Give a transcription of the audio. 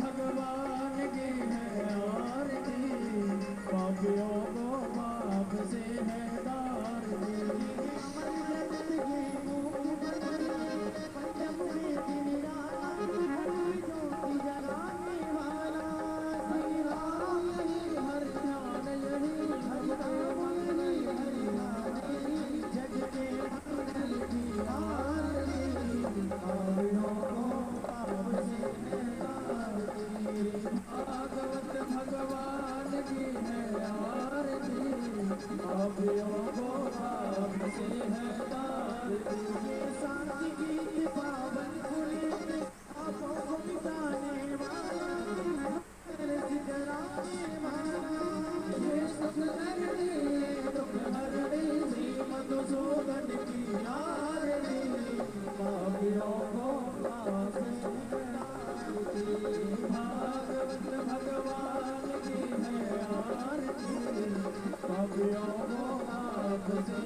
भगवान की और की अब वो गोरा अब से है। दाग दिल के साथी oh you.